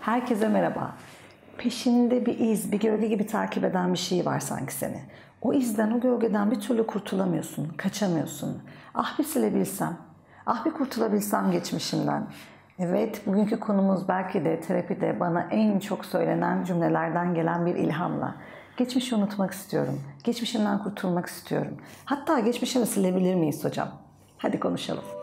Herkese merhaba. Peşinde bir iz, bir gölge gibi takip eden bir şey var sanki seni. O izden, o gölgeden bir türlü kurtulamıyorsun, kaçamıyorsun. Ah bir silebilsem, ah bir kurtulabilsem geçmişimden. Evet, bugünkü konumuz belki de terapide bana en çok söylenen cümlelerden gelen bir ilhamla. Geçmişi unutmak istiyorum. Geçmişimden kurtulmak istiyorum. Hatta geçmişimi silebilir miyiz hocam? Hadi konuşalım.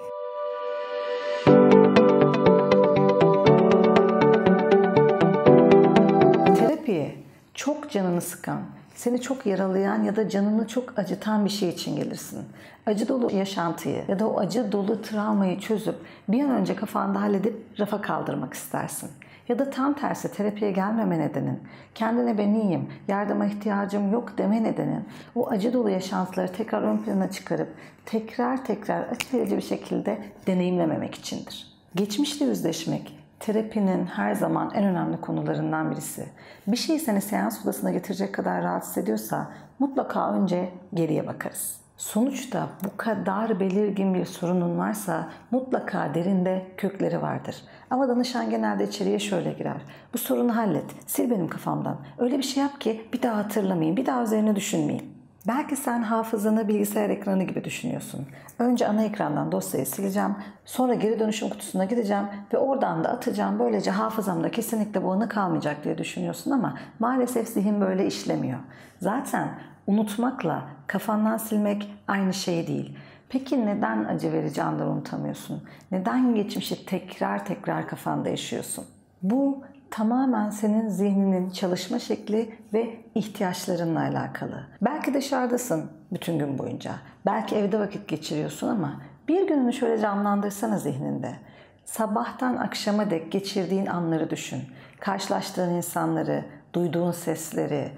Canını sıkan, seni çok yaralayan ya da canını çok acıtan bir şey için gelirsin. Acı dolu yaşantıyı ya da o acı dolu travmayı çözüp bir an önce kafanda halledip rafa kaldırmak istersin. Ya da tam tersi terapiye gelmeme nedenin, kendine ben iyiyim, yardıma ihtiyacım yok deme nedenin o acı dolu yaşantıları tekrar ön plana çıkarıp tekrar tekrar verici bir şekilde deneyimlememek içindir. Geçmişle yüzleşmek, terapinin her zaman en önemli konularından birisi. Bir şey seni seans odasına getirecek kadar rahatsız ediyorsa mutlaka önce geriye bakarız. Sonuçta bu kadar belirgin bir sorunun varsa mutlaka derinde kökleri vardır. Ama danışan genelde içeriye şöyle girer. Bu sorunu hallet, sil benim kafamdan. Öyle bir şey yap ki bir daha hatırlamayayım, bir daha üzerine düşünmeyeyim. Belki sen hafızanı bilgisayar ekranı gibi düşünüyorsun. Önce ana ekrandan dosyayı sileceğim, sonra geri dönüşüm kutusuna gideceğim ve oradan da atacağım. Böylece hafızamda kesinlikle bu anı kalmayacak diye düşünüyorsun ama maalesef zihin böyle işlemiyor. Zaten unutmakla kafandan silmek aynı şey değil. Peki neden acı verici anları unutamıyorsun? Neden geçmişi tekrar tekrar kafanda yaşıyorsun? Bu tamamen senin zihninin çalışma şekli ve ihtiyaçlarınla alakalı. Belki dışarıdasın bütün gün boyunca. Belki evde vakit geçiriyorsun ama bir gününü şöyle canlandırsana zihninde. Sabahtan akşama dek geçirdiğin anları düşün. Karşılaştığın insanları, duyduğun sesleri,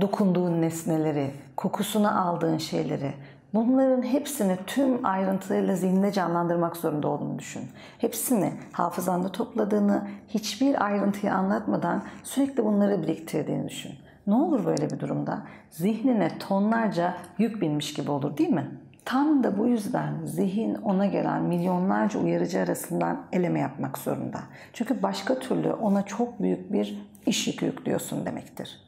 dokunduğun nesneleri, kokusunu aldığın şeyleri, Bunların hepsini tüm ayrıntılarıyla zihninde canlandırmak zorunda olduğunu düşün. Hepsini hafızanda topladığını, hiçbir ayrıntıyı anlatmadan sürekli bunları biriktirdiğini düşün. Ne olur böyle bir durumda? Zihnine tonlarca yük binmiş gibi olur değil mi? Tam da bu yüzden zihin ona gelen milyonlarca uyarıcı arasından eleme yapmak zorunda. Çünkü başka türlü ona çok büyük bir iş yükü yüklüyorsun demektir.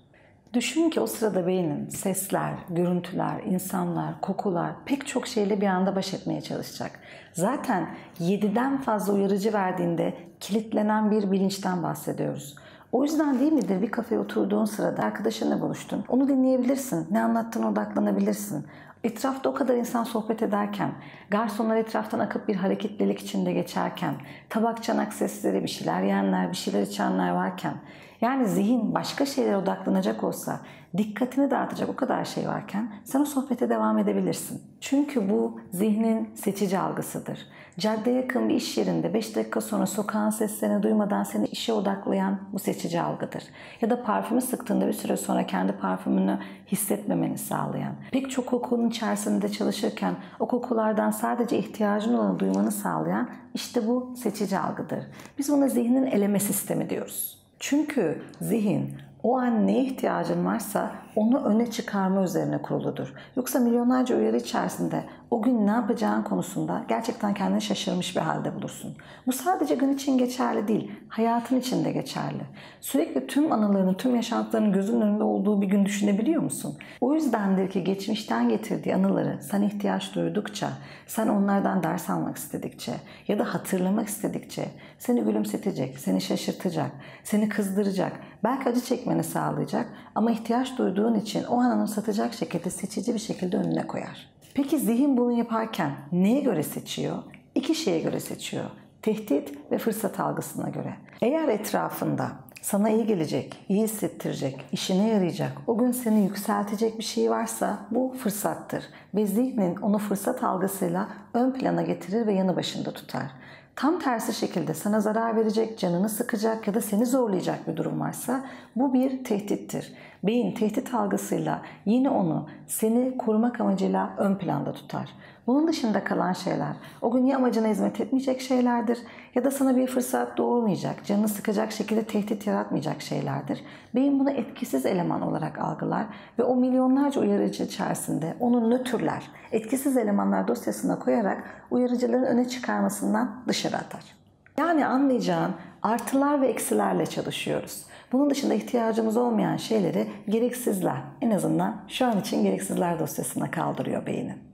Düşün ki o sırada beynin sesler, görüntüler, insanlar, kokular pek çok şeyle bir anda baş etmeye çalışacak. Zaten 7'den fazla uyarıcı verdiğinde kilitlenen bir bilinçten bahsediyoruz. O yüzden değil midir bir kafeye oturduğun sırada arkadaşınla buluştun. Onu dinleyebilirsin. Ne anlattığına odaklanabilirsin. Etrafta o kadar insan sohbet ederken, garsonlar etraftan akıp bir hareketlilik içinde geçerken, tabak çanak sesleri, bir şeyler yiyenler, bir şeyler içenler varken, yani zihin başka şeylere odaklanacak olsa, dikkatini dağıtacak o kadar şey varken sen o sohbete devam edebilirsin. Çünkü bu zihnin seçici algısıdır. Caddeye yakın bir iş yerinde 5 dakika sonra sokağın seslerini duymadan seni işe odaklayan bu seçici algıdır. Ya da parfümü sıktığında bir süre sonra kendi parfümünü hissetmemeni sağlayan. Pek çok kokunun içerisinde çalışırken o kokulardan sadece ihtiyacın olanı duymanı sağlayan işte bu seçici algıdır. Biz buna zihnin eleme sistemi diyoruz. Çünkü zihin o an neye ihtiyacın varsa onu öne çıkarma üzerine kuruludur. Yoksa milyonlarca uyarı içerisinde o gün ne yapacağın konusunda gerçekten kendini şaşırmış bir halde bulursun. Bu sadece gün için geçerli değil, hayatın için de geçerli. Sürekli tüm anılarının, tüm yaşantılarının gözünün önünde olduğu bir gün düşünebiliyor musun? O yüzdendir ki geçmişten getirdiği anıları sen ihtiyaç duydukça, sen onlardan ders almak istedikçe ya da hatırlamak istedikçe seni gülümsetecek, seni şaşırtacak, seni kızdıracak, belki acı çekmeni sağlayacak ama ihtiyaç duyduğun için o an anımsatacak şekilde seçici bir şekilde önüne koyar. Peki zihin bunu yaparken neye göre seçiyor? İki şeye göre seçiyor. Tehdit ve fırsat algısına göre. Eğer etrafında sana iyi gelecek, iyi hissettirecek, işine yarayacak, o gün seni yükseltecek bir şey varsa bu fırsattır. Ve zihnin onu fırsat algısıyla ön plana getirir ve yanı başında tutar. Tam tersi şekilde sana zarar verecek, canını sıkacak ya da seni zorlayacak bir durum varsa bu bir tehdittir. Beyin tehdit algısıyla yine onu seni korumak amacıyla ön planda tutar. Bunun dışında kalan şeyler o gün ya amacına hizmet etmeyecek şeylerdir ya da sana bir fırsat doğurmayacak, canını sıkacak şekilde tehdit yaratmayacak şeylerdir. Beyin bunu etkisiz eleman olarak algılar ve o milyonlarca uyarıcı içerisinde onu nötrler, etkisiz elemanlar dosyasına koyarak uyarıcıların öne çıkarmasından dışarı atar. Yani anlayacağın artılar ve eksilerle çalışıyoruz. Bunun dışında ihtiyacımız olmayan şeyleri gereksizler, en azından şu an için gereksizler dosyasına kaldırıyor beynin.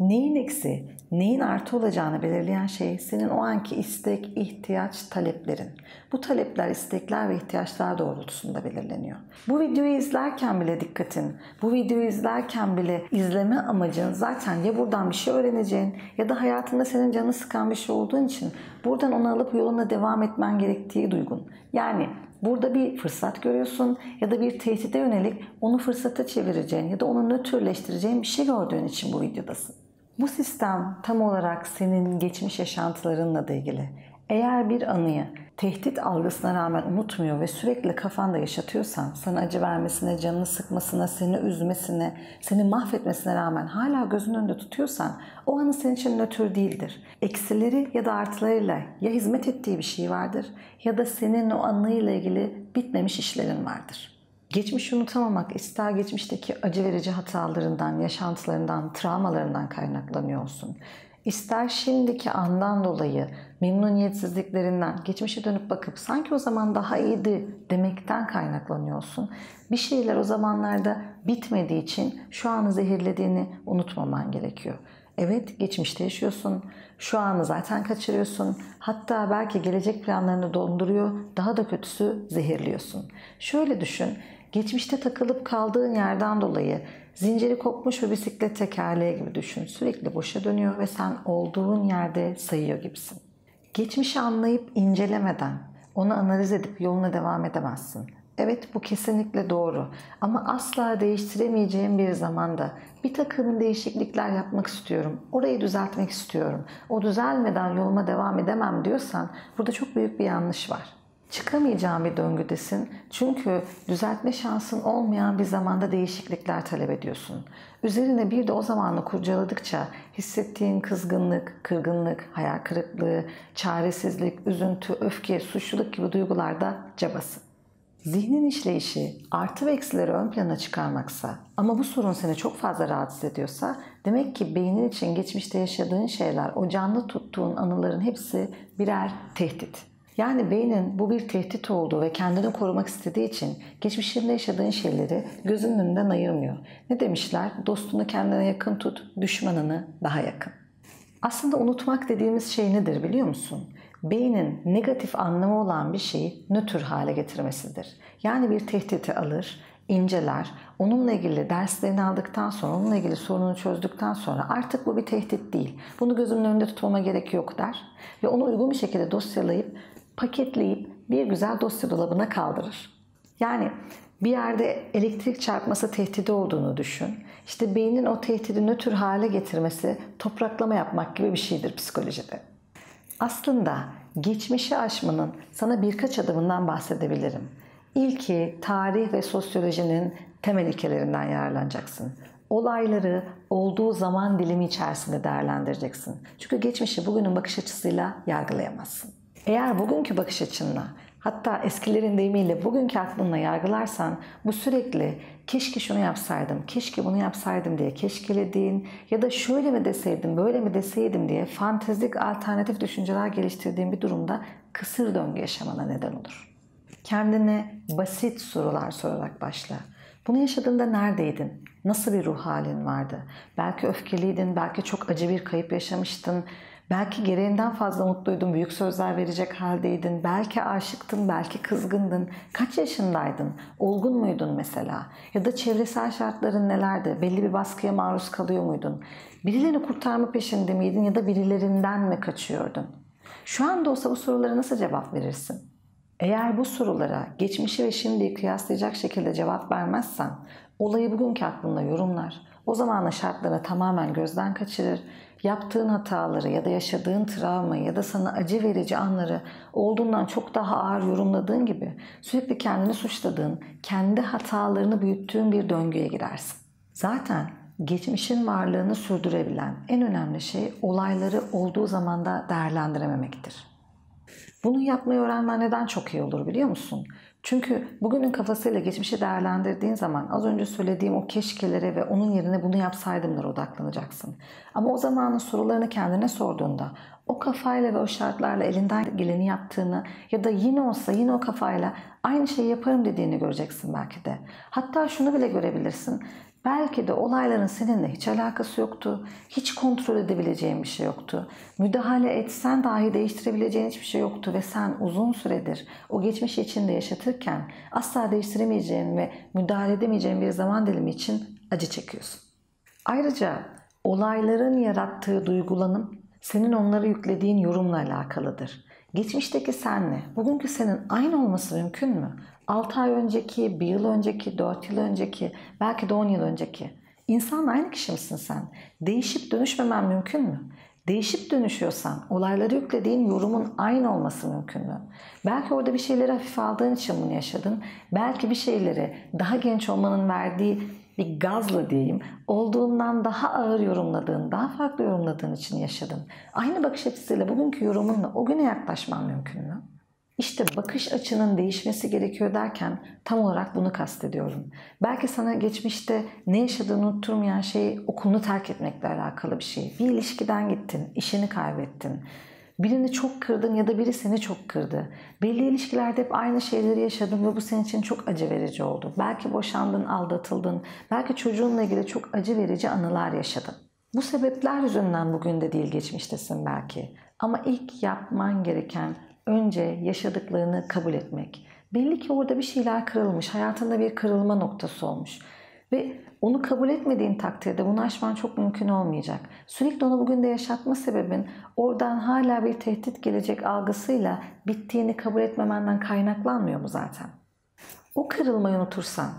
Neyin eksi, neyin artı olacağını belirleyen şey senin o anki istek, ihtiyaç, taleplerin. Bu talepler, istekler ve ihtiyaçlar doğrultusunda belirleniyor. Bu videoyu izlerken bile dikkatin, bu videoyu izlerken bile izleme amacın zaten ya buradan bir şey öğreneceğin ya da hayatında senin canı sıkan bir şey olduğun için buradan onu alıp yoluna devam etmen gerektiği duygun. Yani Burada bir fırsat görüyorsun ya da bir tehdide yönelik onu fırsata çevireceğin ya da onu nötrleştireceğin bir şey gördüğün için bu videodasın. Bu sistem tam olarak senin geçmiş yaşantılarınla da ilgili. Eğer bir anıyı tehdit algısına rağmen unutmuyor ve sürekli kafanda yaşatıyorsan, sana acı vermesine, canını sıkmasına, seni üzmesine, seni mahvetmesine rağmen hala gözünün önünde tutuyorsan o anı senin için nötr değildir. Eksileri ya da artılarıyla ya hizmet ettiği bir şey vardır ya da senin o anıyla ilgili bitmemiş işlerin vardır. Geçmişi unutamamak ister geçmişteki acı verici hatalarından, yaşantılarından, travmalarından kaynaklanıyor olsun. İster şimdiki andan dolayı memnuniyetsizliklerinden geçmişe dönüp bakıp sanki o zaman daha iyiydi demekten kaynaklanıyor olsun. Bir şeyler o zamanlarda bitmediği için şu anı zehirlediğini unutmaman gerekiyor. Evet geçmişte yaşıyorsun. Şu anı zaten kaçırıyorsun. Hatta belki gelecek planlarını donduruyor. Daha da kötüsü zehirliyorsun. Şöyle düşün. Geçmişte takılıp kaldığın yerden dolayı zinciri kopmuş bir bisiklet tekerleği gibi düşün. Sürekli boşa dönüyor ve sen olduğun yerde sayıyor gibisin. Geçmişi anlayıp incelemeden, onu analiz edip yoluna devam edemezsin. Evet bu kesinlikle doğru ama asla değiştiremeyeceğim bir zamanda bir takım değişiklikler yapmak istiyorum. Orayı düzeltmek istiyorum. O düzelmeden yoluma devam edemem diyorsan burada çok büyük bir yanlış var çıkamayacağın bir döngüdesin. Çünkü düzeltme şansın olmayan bir zamanda değişiklikler talep ediyorsun. Üzerine bir de o zamanı kurcaladıkça hissettiğin kızgınlık, kırgınlık, hayal kırıklığı, çaresizlik, üzüntü, öfke, suçluluk gibi duygularda cabası. Zihnin işleyişi artı ve eksileri ön plana çıkarmaksa ama bu sorun seni çok fazla rahatsız ediyorsa demek ki beynin için geçmişte yaşadığın şeyler, o canlı tuttuğun anıların hepsi birer tehdit. Yani beynin bu bir tehdit olduğu ve kendini korumak istediği için geçmişinde yaşadığın şeyleri gözünün önünden ayırmıyor. Ne demişler? Dostunu kendine yakın tut, düşmanını daha yakın. Aslında unutmak dediğimiz şey nedir biliyor musun? Beynin negatif anlamı olan bir şeyi nötr hale getirmesidir. Yani bir tehditi alır, inceler, onunla ilgili derslerini aldıktan sonra, onunla ilgili sorununu çözdükten sonra artık bu bir tehdit değil. Bunu gözümün önünde tutmama gerek yok der ve onu uygun bir şekilde dosyalayıp paketleyip bir güzel dosya dolabına kaldırır. Yani bir yerde elektrik çarpması tehdidi olduğunu düşün. İşte beynin o tehdidi nötr hale getirmesi topraklama yapmak gibi bir şeydir psikolojide. Aslında geçmişi aşmanın sana birkaç adımından bahsedebilirim. İlki tarih ve sosyolojinin temel ilkelerinden yararlanacaksın. Olayları olduğu zaman dilimi içerisinde değerlendireceksin. Çünkü geçmişi bugünün bakış açısıyla yargılayamazsın. Eğer bugünkü bakış açınla hatta eskilerin deyimiyle bugünkü aklınla yargılarsan bu sürekli keşke şunu yapsaydım, keşke bunu yapsaydım diye keşkelediğin ya da şöyle mi deseydim, böyle mi deseydim diye fantezik alternatif düşünceler geliştirdiğin bir durumda kısır döngü yaşamana neden olur. Kendine basit sorular sorarak başla. Bunu yaşadığında neredeydin? Nasıl bir ruh halin vardı? Belki öfkeliydin, belki çok acı bir kayıp yaşamıştın, Belki gereğinden fazla mutluydun, büyük sözler verecek haldeydin. Belki aşıktın, belki kızgındın. Kaç yaşındaydın? Olgun muydun mesela? Ya da çevresel şartların nelerdi? Belli bir baskıya maruz kalıyor muydun? Birilerini kurtarma peşinde miydin ya da birilerinden mi kaçıyordun? Şu anda olsa bu sorulara nasıl cevap verirsin? Eğer bu sorulara geçmişi ve şimdiyi kıyaslayacak şekilde cevap vermezsen olayı bugünkü aklında yorumlar. O zamanın şartlarını tamamen gözden kaçırır yaptığın hataları ya da yaşadığın travmayı ya da sana acı verici anları olduğundan çok daha ağır yorumladığın gibi sürekli kendini suçladığın, kendi hatalarını büyüttüğün bir döngüye girersin. Zaten geçmişin varlığını sürdürebilen en önemli şey olayları olduğu zamanda değerlendirememektir. Bunu yapmayı öğrenmen neden çok iyi olur biliyor musun? Çünkü bugünün kafasıyla geçmişi değerlendirdiğin zaman az önce söylediğim o keşkelere ve onun yerine bunu yapsaydımlara odaklanacaksın. Ama o zamanın sorularını kendine sorduğunda o kafayla ve o şartlarla elinden geleni yaptığını ya da yine olsa yine o kafayla aynı şeyi yaparım dediğini göreceksin belki de. Hatta şunu bile görebilirsin. Belki de olayların seninle hiç alakası yoktu. Hiç kontrol edebileceğin bir şey yoktu. Müdahale etsen dahi değiştirebileceğin hiçbir şey yoktu ve sen uzun süredir o geçmiş içinde yaşatırken asla değiştiremeyeceğin ve müdahale edemeyeceğin bir zaman dilimi için acı çekiyorsun. Ayrıca olayların yarattığı duygulanım senin onlara yüklediğin yorumla alakalıdır. Geçmişteki senle bugünkü senin aynı olması mümkün mü? 6 ay önceki, 1 yıl önceki, 4 yıl önceki, belki de 10 yıl önceki. İnsanla aynı kişi misin sen? Değişip dönüşmemen mümkün mü? Değişip dönüşüyorsan olayları yüklediğin yorumun aynı olması mümkün mü? Belki orada bir şeyleri hafife aldığın için bunu yaşadın. Belki bir şeyleri daha genç olmanın verdiği bir gazla diyeyim olduğundan daha ağır yorumladığın, daha farklı yorumladığın için yaşadın. Aynı bakış açısıyla bugünkü yorumunla o güne yaklaşman mümkün mü? İşte bakış açının değişmesi gerekiyor derken tam olarak bunu kastediyorum. Belki sana geçmişte ne yaşadığını unutturmayan şey okulunu terk etmekle alakalı bir şey. Bir ilişkiden gittin, işini kaybettin. Birini çok kırdın ya da biri seni çok kırdı. Belli ilişkilerde hep aynı şeyleri yaşadın ve bu senin için çok acı verici oldu. Belki boşandın, aldatıldın. Belki çocuğunla ilgili çok acı verici anılar yaşadın. Bu sebepler yüzünden bugün de değil geçmiştesin belki. Ama ilk yapman gereken önce yaşadıklarını kabul etmek. Belli ki orada bir şeyler kırılmış, hayatında bir kırılma noktası olmuş. Ve onu kabul etmediğin takdirde bunu aşman çok mümkün olmayacak. Sürekli onu bugün de yaşatma sebebin oradan hala bir tehdit gelecek algısıyla bittiğini kabul etmemenden kaynaklanmıyor mu zaten? O kırılmayı unutursan,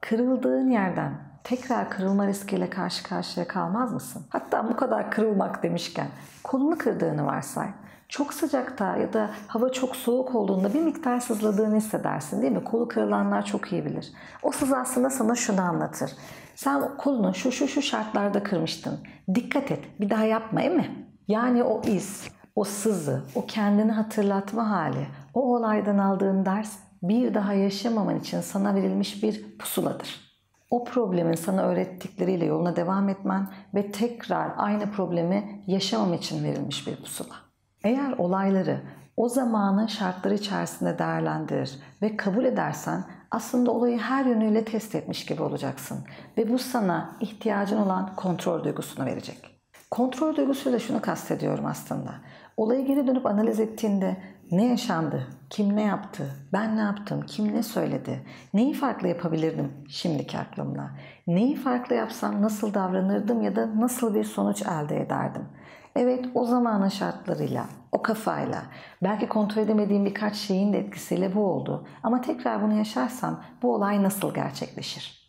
kırıldığın yerden tekrar kırılma riskiyle karşı karşıya kalmaz mısın? Hatta bu kadar kırılmak demişken kolunu kırdığını varsay. Çok sıcakta ya da hava çok soğuk olduğunda bir miktar sızladığını hissedersin değil mi? Kolu kırılanlar çok iyi bilir. O sız aslında sana şunu anlatır. Sen kolunu şu şu şu şartlarda kırmıştın. Dikkat et bir daha yapma değil mi? Yani o iz, o sızı, o kendini hatırlatma hali, o olaydan aldığın ders bir daha yaşamaman için sana verilmiş bir pusuladır. O problemin sana öğrettikleriyle yoluna devam etmen ve tekrar aynı problemi yaşamam için verilmiş bir pusula. Eğer olayları o zamanın şartları içerisinde değerlendirir ve kabul edersen aslında olayı her yönüyle test etmiş gibi olacaksın. Ve bu sana ihtiyacın olan kontrol duygusunu verecek. Kontrol duygusuyla şunu kastediyorum aslında. Olayı geri dönüp analiz ettiğinde ne yaşandı, kim ne yaptı, ben ne yaptım, kim ne söyledi, neyi farklı yapabilirdim şimdiki aklımla, neyi farklı yapsam nasıl davranırdım ya da nasıl bir sonuç elde ederdim. Evet o zamanın şartlarıyla, o kafayla, belki kontrol edemediğim birkaç şeyin de etkisiyle bu oldu. Ama tekrar bunu yaşarsam bu olay nasıl gerçekleşir?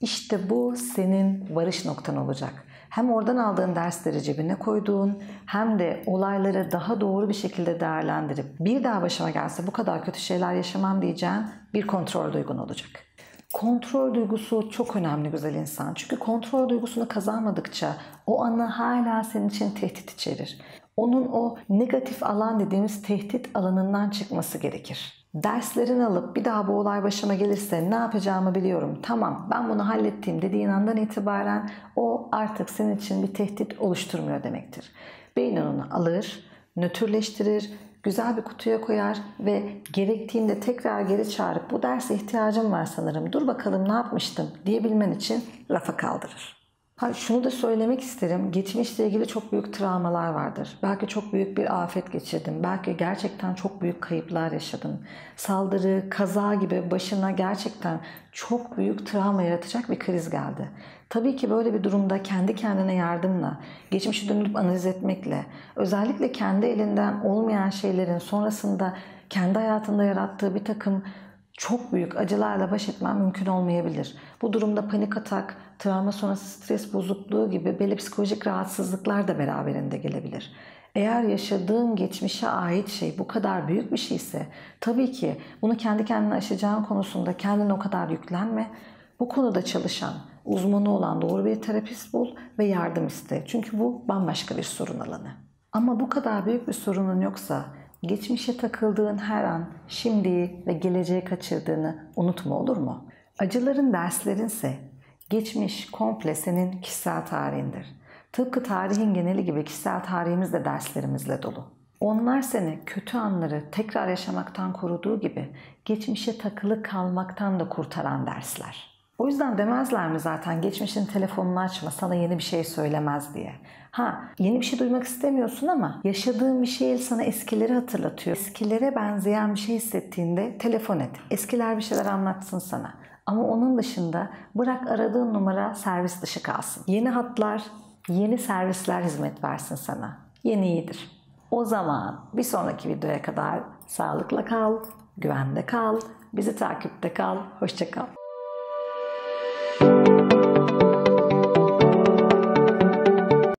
İşte bu senin varış noktan olacak. Hem oradan aldığın dersleri cebine koyduğun hem de olayları daha doğru bir şekilde değerlendirip bir daha başıma gelse bu kadar kötü şeyler yaşamam diyeceğin bir kontrol duygun olacak. Kontrol duygusu çok önemli güzel insan. Çünkü kontrol duygusunu kazanmadıkça o anı hala senin için tehdit içerir. Onun o negatif alan dediğimiz tehdit alanından çıkması gerekir. Derslerini alıp bir daha bu olay başıma gelirse ne yapacağımı biliyorum. Tamam ben bunu hallettiğim dediğin andan itibaren o artık senin için bir tehdit oluşturmuyor demektir. Beynin onu alır, nötrleştirir güzel bir kutuya koyar ve gerektiğinde tekrar geri çağırıp bu derse ihtiyacım var sanırım dur bakalım ne yapmıştım diyebilmen için rafa kaldırır. Ha, şunu da söylemek isterim. Geçmişle ilgili çok büyük travmalar vardır. Belki çok büyük bir afet geçirdin. Belki gerçekten çok büyük kayıplar yaşadın. Saldırı, kaza gibi başına gerçekten çok büyük travma yaratacak bir kriz geldi. Tabii ki böyle bir durumda kendi kendine yardımla, geçmişi dönüp analiz etmekle, özellikle kendi elinden olmayan şeylerin sonrasında kendi hayatında yarattığı bir takım çok büyük acılarla baş etmen mümkün olmayabilir. Bu durumda panik atak, travma sonrası stres bozukluğu gibi belli psikolojik rahatsızlıklar da beraberinde gelebilir. Eğer yaşadığın geçmişe ait şey bu kadar büyük bir şeyse tabii ki bunu kendi kendine aşacağın konusunda kendine o kadar yüklenme. Bu konuda çalışan, uzmanı olan doğru bir terapist bul ve yardım iste. Çünkü bu bambaşka bir sorun alanı. Ama bu kadar büyük bir sorunun yoksa geçmişe takıldığın her an şimdiyi ve geleceği kaçırdığını unutma olur mu? Acıların derslerinse geçmiş komple senin kişisel tarihindir. Tıpkı tarihin geneli gibi kişisel tarihimiz de derslerimizle dolu. Onlar seni kötü anları tekrar yaşamaktan koruduğu gibi geçmişe takılı kalmaktan da kurtaran dersler. O yüzden demezler mi zaten geçmişin telefonunu açma sana yeni bir şey söylemez diye. Ha yeni bir şey duymak istemiyorsun ama yaşadığın bir şey sana eskileri hatırlatıyor. Eskilere benzeyen bir şey hissettiğinde telefon et. Eskiler bir şeyler anlatsın sana. Ama onun dışında bırak aradığın numara servis dışı kalsın. Yeni hatlar, yeni servisler hizmet versin sana. Yeni iyidir. O zaman bir sonraki videoya kadar sağlıkla kal, güvende kal, bizi takipte kal, hoşça kal.